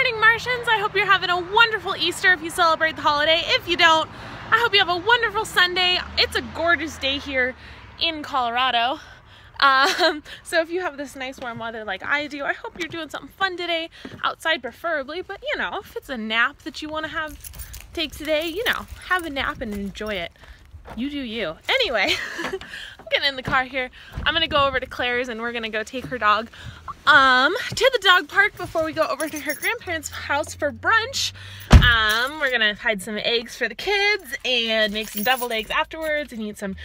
morning, Martians. I hope you're having a wonderful Easter if you celebrate the holiday. If you don't, I hope you have a wonderful Sunday. It's a gorgeous day here in Colorado. Um, so if you have this nice warm weather like I do, I hope you're doing something fun today, outside preferably, but you know, if it's a nap that you want to have take today, you know, have a nap and enjoy it. You do you. Anyway, I'm getting in the car here. I'm gonna go over to Claire's and we're gonna go take her dog um, to the dog park before we go over to her grandparents' house for brunch. Um, we're gonna hide some eggs for the kids and make some deviled eggs afterwards and eat some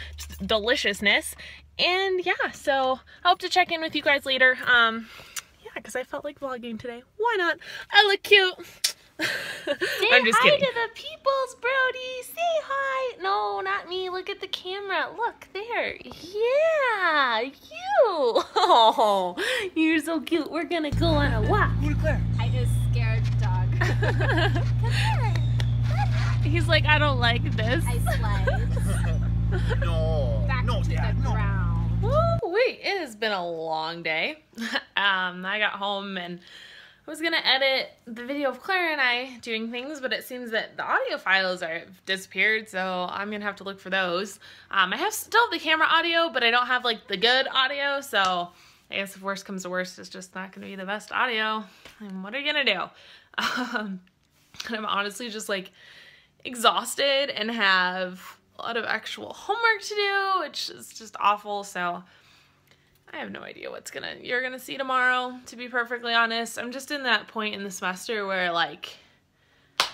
deliciousness. And yeah, so I hope to check in with you guys later. Um, yeah, because I felt like vlogging today. Why not? I look cute. Say I'm just hi kidding. to the peoples, Brody. Say hi. No, not me. Look at the camera. Look there. Yeah, you. Oh, you're so cute. We're gonna go on a walk. I just scared the dog. He's like, I don't like this. I slide. no. Back no, to Dad, the no. ground. Woo, wait, it has been a long day. um, I got home and I was gonna edit the video of Claire and I doing things, but it seems that the audio files are disappeared, so I'm gonna have to look for those. Um, I have still the camera audio, but I don't have like the good audio, so I guess if worst comes to worst, it's just not gonna be the best audio. And what are you gonna do? Um, I'm honestly just like exhausted and have a lot of actual homework to do, which is just awful. So I have no idea what's gonna you're gonna see tomorrow, to be perfectly honest. I'm just in that point in the semester where like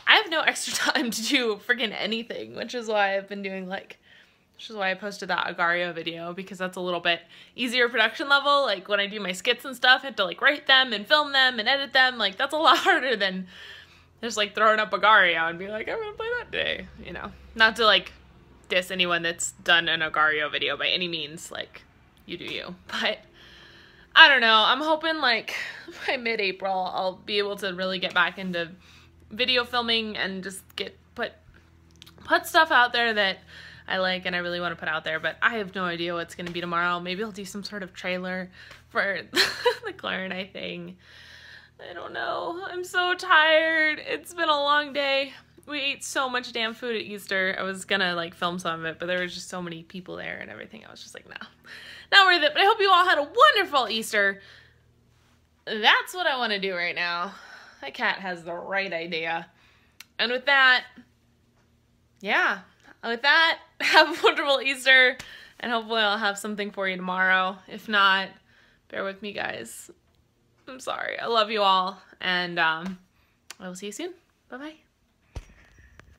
I have no extra time to do freaking anything, which is why I've been doing like which is why I posted that Agar.io video because that's a little bit easier production level. Like when I do my skits and stuff, I have to like write them and film them and edit them. Like that's a lot harder than just like throwing up Agar.io and be like, I'm gonna play that day, you know. Not to like diss anyone that's done an Agar.io video by any means, like you do you. But I don't know. I'm hoping like by mid-April I'll be able to really get back into video filming and just get put put stuff out there that I like and I really want to put out there, but I have no idea what's going to be tomorrow. Maybe I'll do some sort of trailer for the clarinet thing. I don't know. I'm so tired. It's been a long day. We ate so much damn food at Easter. I was gonna like film some of it, but there was just so many people there and everything. I was just like, no, not worth it. But I hope you all had a wonderful Easter. That's what I want to do right now. That cat has the right idea. And with that, yeah, with that, have a wonderful Easter. And hopefully I'll have something for you tomorrow. If not, bear with me, guys. I'm sorry. I love you all. And um, I will see you soon. Bye-bye.